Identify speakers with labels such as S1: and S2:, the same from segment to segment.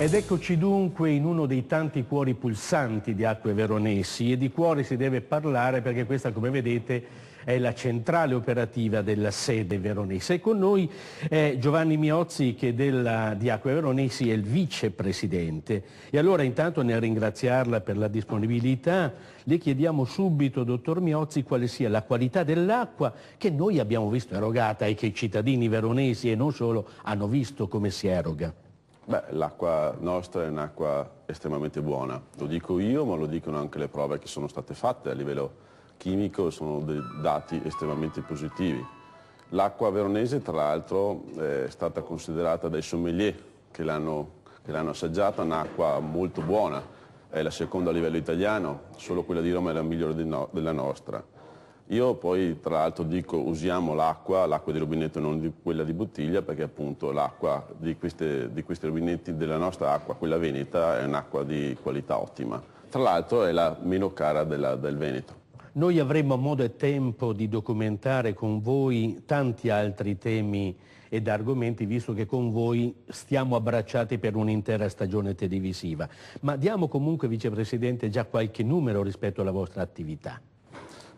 S1: Ed eccoci dunque in uno dei tanti cuori pulsanti di Acque Veronesi e di cuore si deve parlare perché questa come vedete è la centrale operativa della sede veronese. E con noi è Giovanni Miozzi che della, di Acque Veronesi è il vicepresidente. E allora intanto nel ringraziarla per la disponibilità le chiediamo subito, dottor Miozzi, quale sia la qualità dell'acqua che noi abbiamo visto erogata e che i cittadini veronesi e non solo hanno visto come si eroga.
S2: Beh, l'acqua nostra è un'acqua estremamente buona, lo dico io ma lo dicono anche le prove che sono state fatte a livello chimico, sono dei dati estremamente positivi. L'acqua veronese tra l'altro è stata considerata dai sommelier che l'hanno assaggiata un'acqua molto buona, è la seconda a livello italiano, solo quella di Roma è la migliore della nostra. Io poi tra l'altro dico usiamo l'acqua, l'acqua di rubinetto non di quella di bottiglia perché appunto l'acqua di, di questi rubinetti della nostra acqua, quella veneta, è un'acqua di qualità ottima. Tra l'altro è la meno cara della, del Veneto.
S1: Noi avremo modo e tempo di documentare con voi tanti altri temi ed argomenti, visto che con voi stiamo abbracciati per un'intera stagione televisiva. Ma diamo comunque, Vicepresidente, già qualche numero rispetto alla vostra attività.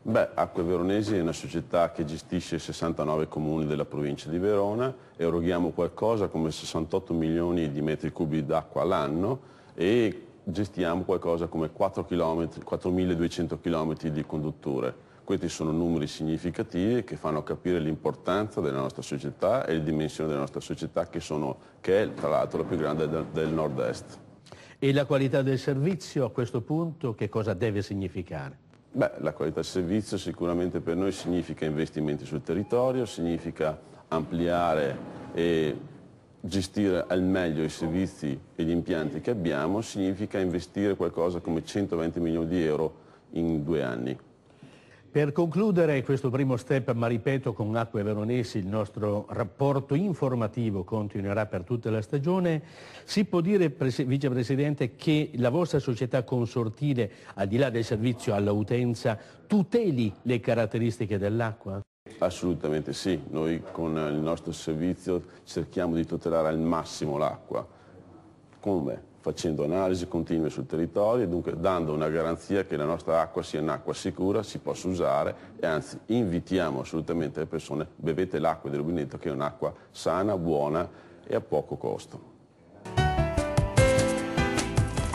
S2: Beh, Acque Veronesi è una società che gestisce 69 comuni della provincia di Verona, eroghiamo qualcosa come 68 milioni di metri cubi d'acqua all'anno e gestiamo qualcosa come 4.200 km di condutture. Questi sono numeri significativi che fanno capire l'importanza della nostra società e le dimensioni della nostra società che, sono, che è tra l'altro la più grande del, del nord-est.
S1: E la qualità del servizio a questo punto che cosa deve significare?
S2: Beh, la qualità del servizio sicuramente per noi significa investimenti sul territorio, significa ampliare e gestire al meglio i servizi e gli impianti che abbiamo, significa investire qualcosa come 120 milioni di euro in due anni.
S1: Per concludere questo primo step, ma ripeto, con Acque Veronesi il nostro rapporto informativo continuerà per tutta la stagione, si può dire, Vicepresidente, che la vostra società consortile, al di là del servizio all'utenza, tuteli le caratteristiche dell'acqua?
S2: Assolutamente sì, noi con il nostro servizio cerchiamo di tutelare al massimo l'acqua. Come? facendo analisi continue sul territorio e dunque dando una garanzia che la nostra acqua sia un'acqua sicura, si possa usare e anzi invitiamo assolutamente le persone, bevete l'acqua del rubinetto che è un'acqua sana, buona e a poco costo.